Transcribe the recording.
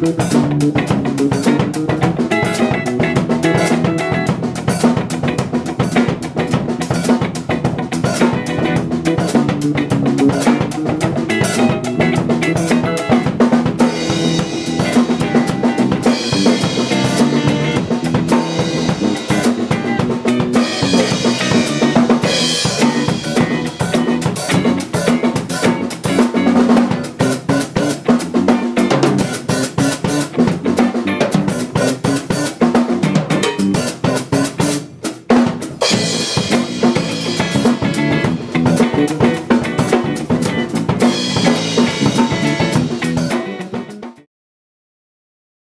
Música